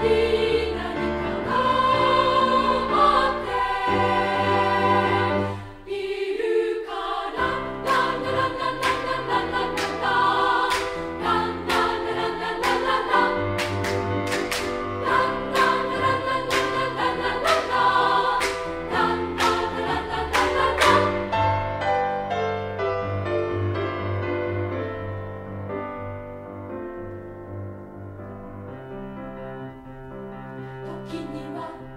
You. 君は